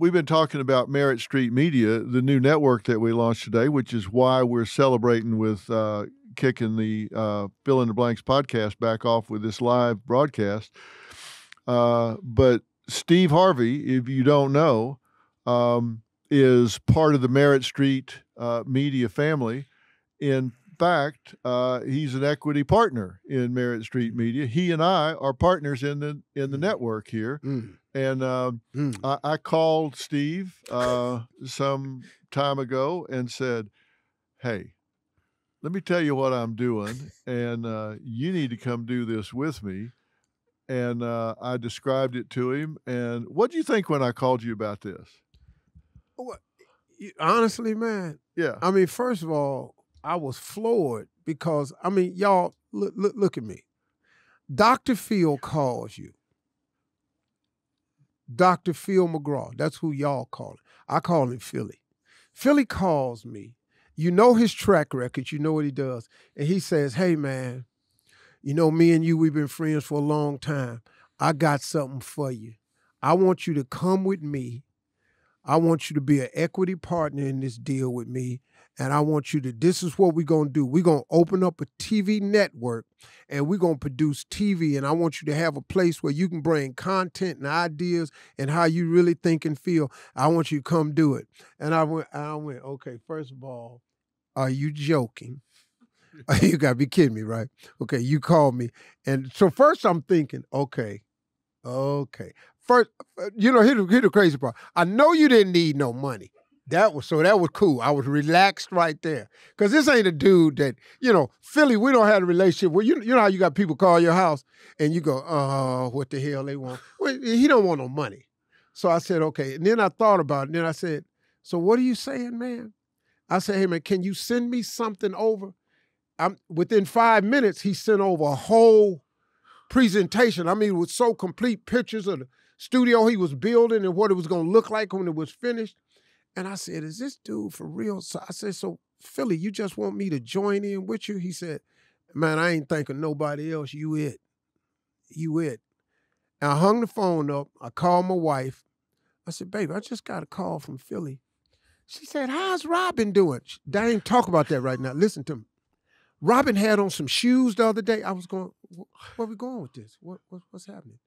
we've been talking about Merit Street Media, the new network that we launched today, which is why we're celebrating with uh, kicking the uh, Phil in the Blanks podcast back off with this live broadcast. Uh, but Steve Harvey, if you don't know, um, is part of the Merit Street uh, Media family. In fact, uh, he's an equity partner in Merit Street Media. He and I are partners in the in the network here. Mm. And uh, Mm. I, I called Steve uh, some time ago and said, "Hey, let me tell you what I'm doing, and uh, you need to come do this with me." And uh, I described it to him. And what do you think when I called you about this? You- Honestly, man, Yeah, I mean, first of all, I was floored because I mean, y'all look look, look at me. Dr. Phil calls you. Dr. Phil McGraw. That's who y'all call it. I call him Philly. Philly calls me. You know his track record. You know what he does. And he says, Hey, man, you know, me and you, we've been friends for a long time. I got something for you. I want you to come with me. I want you to be an equity partner in this deal with me. And I want you to, this is what we're going to do. We're going to open up a TV network and we're going to produce TV. And I want you to have a place where you can bring content and ideas and how you really think and feel. I want you to come do it. And I went, I went, okay, first of all, are you joking? you got to be kidding me, right? Okay, you called me. And so first I'm thinking, okay, okay. First, uh, you know, here the, here the crazy part. I know you didn't need no money. That was so that was cool. I was relaxed right there. Cause this ain't a dude that, you know, Philly, we don't have a relationship where you you know how you got people call your house and you go, oh, what the hell they want? Well, he don't want no money. So I said, okay. And then I thought about it. And then I said, so what are you saying, man? I said, hey man, can you send me something over? I'm within five minutes, he sent over a whole presentation. I mean, with so complete pictures of the studio he was building and what it was gonna look like when it was finished. And I said, Is this dude for real? So I said, So Philly, you just want me to join in with you? He said, Man, I ain't thinking nobody else. You it. You it. And I hung the phone up. I called my wife. I said, Baby, I just got a call from Philly. She said, How's Robin doing? I ain't talk about that right now. Listen to me. Robin had on some shoes the other day. I was going, "Wh- where we going with this? What, what what's happening?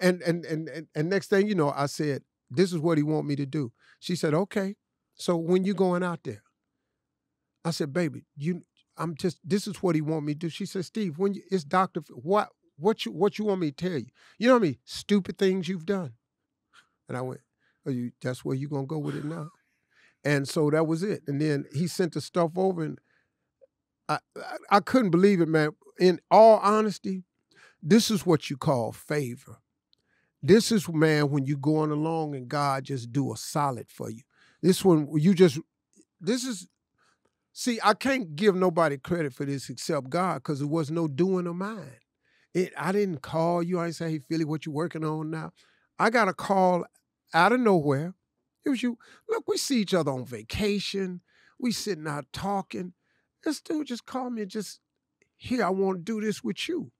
And, and and and and next thing you know, I said, this is what he want me to do. She said, okay. So when you going out there? I said, baby, you I'm just this is what he want me to do. She said, Steve, when you, it's Dr. What what you what you want me to tell you? You know how many stupid things you've done? And I went, oh, you that's where you gonna go with it now? And so that was it. And then he sent the stuff over and I, I I couldn't believe it, man. In all honesty, this is what you call favor. This is man when you going along and God just do a solid for you. This one you just this is see, I can't give nobody credit for this except God because it was no doing of mine. It I didn't call you. I didn't say, hey Philly, what you working on now? I got a call out of nowhere. It was you. Look, we see each other on vacation. We sitting out talking. This dude just called me and just here, I want to do this with you.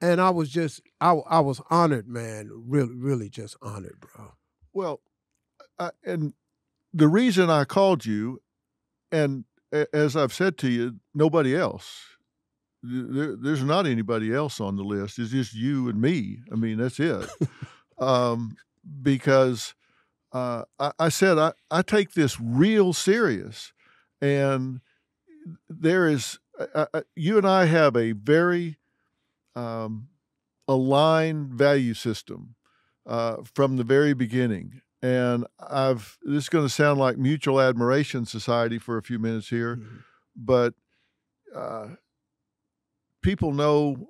And I was just, I, I was honored, man. Really, really just honored, bro. Well, I, and the reason I called you, and as I've said to you, nobody else. There, there's not anybody else on the list. It's just you and me. I mean, that's it. um, because uh, I, I said I, I take this real serious, and there is I, I, you and I have a very um, aligned value system uh, from the very beginning. And I've this is going to sound like mutual admiration society for a few minutes here, Mhm. but uh, people know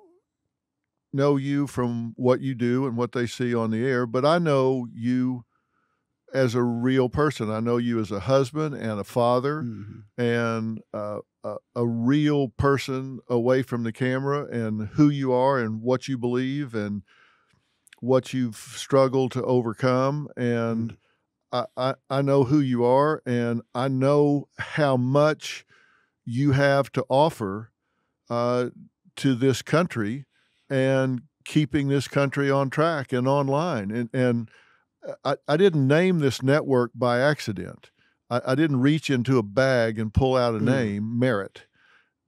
know you from what you do and what they see on the air. But I know you as a real person. I know you as a husband and a father Mhm. and uh, a, a real person away from the camera and who you are and what you believe and what you've struggled to overcome and I, I, I know who you are and I know how much you have to offer uh, to this country and keeping this country on track and online and and I, I didn't name this network by accident. I, I didn't reach into a bag and pull out a Mm. name, Merit.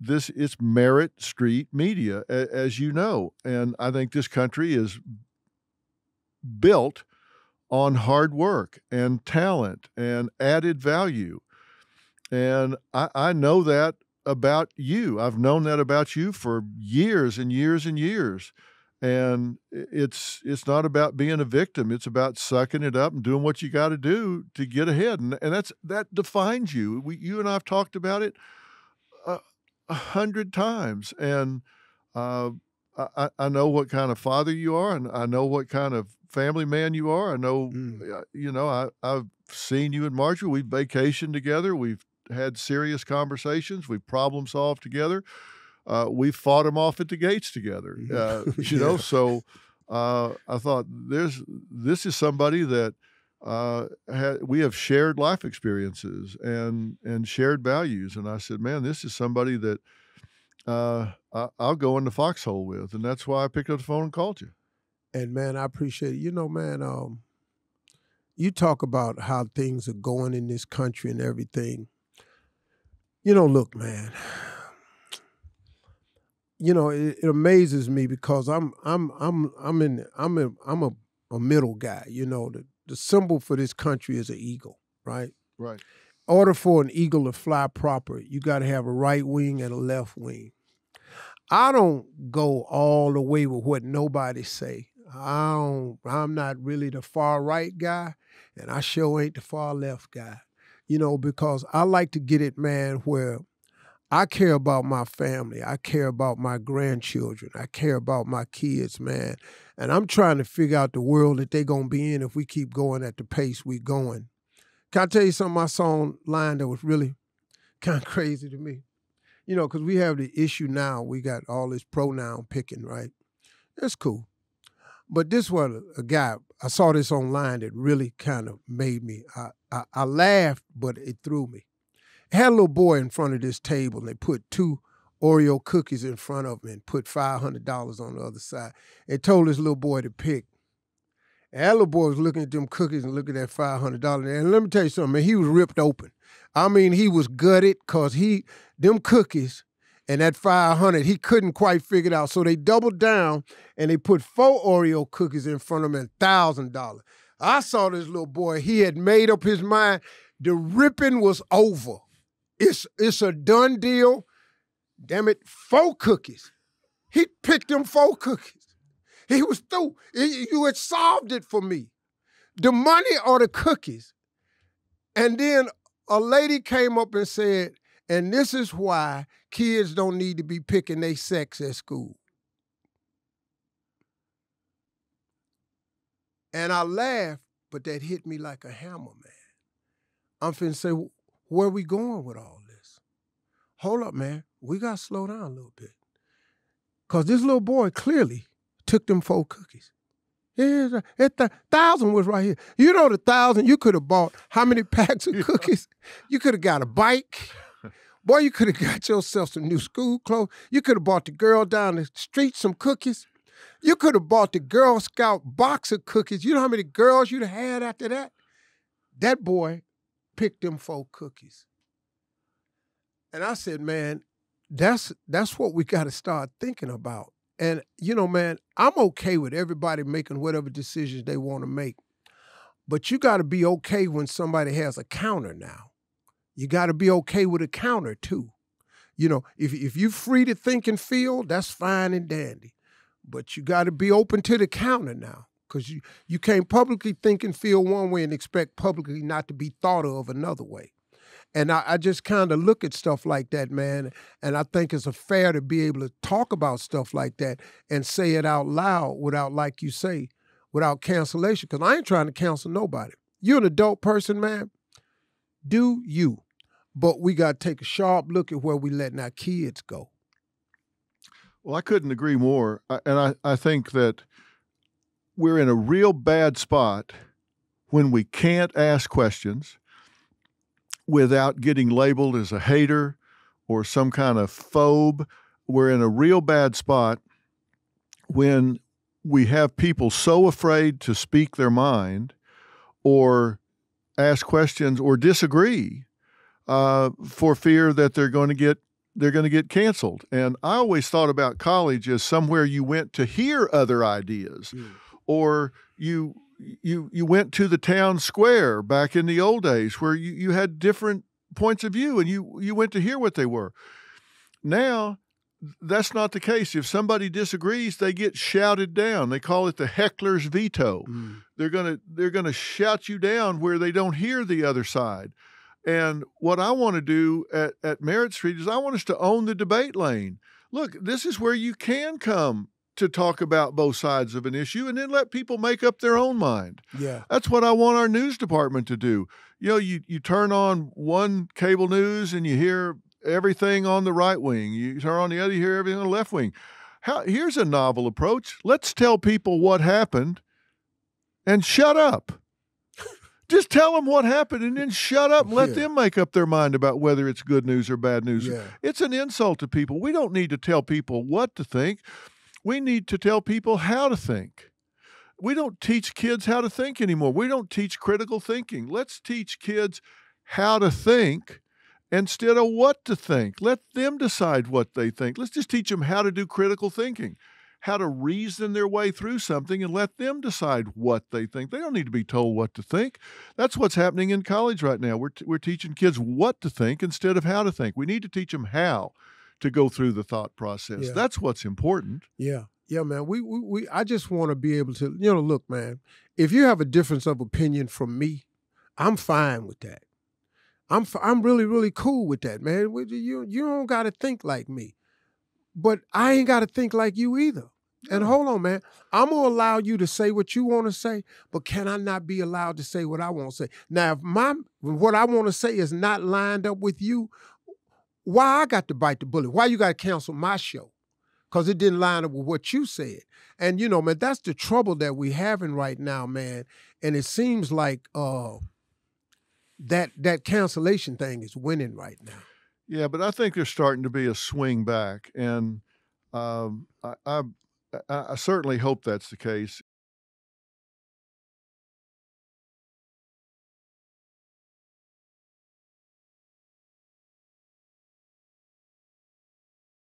This it's Merit Street Media, a- as you know, and I think this country is built on hard work and talent and added value. And I, I know that about you. I've known that about you for years and years and years. And it's it's not about being a victim. It's about sucking it up and doing what you got to do to get ahead. And, and that's that defines you. We, you and I have talked about it a, a hundred times. And uh, I, I- I know what kind of father you are, and I know what kind of family man you are. I know, Mm. uh, you know, I, I've seen you and Marjorie. We've vacationed together. We've had serious conversations. We've problem solved together. Uh, we've fought him off at the gates together. Uh, you know, so uh, I thought there's this is somebody that uh, ha- we have shared life experiences and and shared values. And I said, man, this is somebody that uh, I, I'll go in the foxhole with, and that's why I picked up the phone and called you. And man, I appreciate it. You know, man, um, you talk about how things are going in this country and everything. You know, look, man. You know, it, it amazes me because I'm I'm I'm I'm in I'm in I'm a, a middle guy. You know, the, the symbol for this country is an eagle, right? Right. order for an eagle to fly proper, you got to have a right wing and a left wing. I don't go all the way with what nobody say. I don't. I'm not really the far right guy, and I sure ain't the far left guy. You know, because I like to get it, man, where I care about my family. I care about my grandchildren. I care about my kids, man. And I'm trying to figure out the world that they're gonna be in if we keep going at the pace we're going. Can I tell you something? I saw online that was really kind of crazy to me. You know, because we have the issue now. We got all this pronoun picking, right? That's cool. But this was a guy, I saw this online that really kind of made me, I, I, I laughed, but it threw me. Had a little boy in front of this table, and they put two Oreo cookies in front of him and put $500 on the other side. It told this little boy to pick. And that little boy was looking at them cookies and looking at that five hundred dollars. And let me tell you something, man, he was ripped open. I mean, he was gutted because he them cookies and that five hundred, he couldn't quite figure it out. So they doubled down and they put four Oreo cookies in front of him and thousand dollars. I saw this little boy, he had made up his mind. The ripping was over. It's it's a done deal. Damn it, four cookies. He picked them four cookies. He was through. Y- You had solved it for me. The money or the cookies. And then a lady came up and said, and this is why kids don't need to be picking their sex at school. And I laughed, but that hit me like a hammer, man. I'm finna say, where we going with all this? Hold up, man. We got to slow down a little bit. Because this little boy clearly took them four cookies. Yeah, the thousand was right here. You know the thousand, you could have bought how many packs of cookies? You could have got a bike. Boy, you could have got yourself some new school clothes. You could have bought the girl down the street some cookies. You could have bought the Girl Scout box of cookies. You know how many girls you'd have had after that? That boy picked them four cookies. And I said, man, that's that's what we got to start thinking about. And you know, man, I'm okay with everybody making whatever decisions they want to make. But you got to be okay when somebody has a counter now. You got to be okay with a counter too. You know, if if you're free to think and feel, that's fine and dandy. But you got to be open to the counter now, because you you can't publicly think and feel one way and expect publicly not to be thought of another way. And I, I just kind of look at stuff like that, man, and I think it's a fair to be able to talk about stuff like that and say it out loud without, like you say, without cancellation. Because I ain't trying to cancel nobody. You're an adult person, man. Do you? But we got to take a sharp look at where we letting our kids go. Well, I couldn't agree more. Uh, and I, I think that we're in a real bad spot when we can't ask questions without getting labeled as a hater or some kind of phobe. We're in a real bad spot when we have people so afraid to speak their mind or ask questions or disagree uh, for fear that they're going to get they're going to get canceled. And I always thought about college as somewhere you went to hear other ideas, mm. Or you you you went to the town square back in the old days where you, you had different points of view and you you went to hear what they were. Now that's not the case. If somebody disagrees, they get shouted down. They call it the heckler's veto. Mm. They're gonna they're gonna shout you down where they don't hear the other side. And what I want to do at, at Merit Street is I want us to own the debate lane. Look, this is where you can come to talk about both sides of an issue and then let people make up their own mind. Yeah. That's what I want our news department to do. You know, you, you turn on one cable news and you hear everything on the right wing. You turn on the other, you hear everything on the left wing. How, here's a novel approach. Let's tell people what happened and shut up. Just tell them what happened and then shut up and let yeah. them make up their mind about whether it's good news or bad news. Yeah. It's an insult to people. We don't need to tell people what to think. We need to tell people how to think. We don't teach kids how to think anymore. We don't teach critical thinking. Let's teach kids how to think instead of what to think. Let them decide what they think. Let's just teach them how to do critical thinking, how to reason their way through something and let them decide what they think. They don't need to be told what to think. That's what's happening in college right now. We're, we're teaching kids what to think instead of how to think. We need to teach them how to go through the thought process. Yeah. That's what's important. Yeah. Yeah, man. We, we we I just want to be able to, you know, look, man, if you have a difference of opinion from me, I'm fine with that. I'm I'm really really cool with that, man. You you don't got to think like me, but I ain't got to think like you either. And hold on, man. I'm gonna allow you to say what you want to say, but can I not be allowed to say what I want to say? Now, if my what I want to say is not lined up with you, why I got to bite the bullet? Why you got to cancel my show? Because it didn't line up with what you said. And you know, man, that's the trouble that we're having right now, man. And it seems like uh, that that cancellation thing is winning right now. Yeah, but I think there's starting to be a swing back, and um, I, I, I certainly hope that's the case.